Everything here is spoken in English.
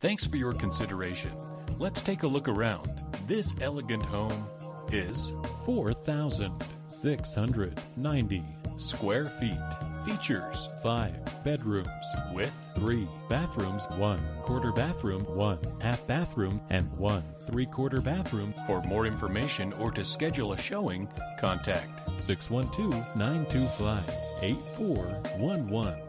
Thanks for your consideration. Let's take a look around. This elegant home is 4,690 square feet. Features five bedrooms with three bathrooms, one quarter bathroom, one half bathroom, and one three quarter bathroom. For more information or to schedule a showing, contact 612 925 8411.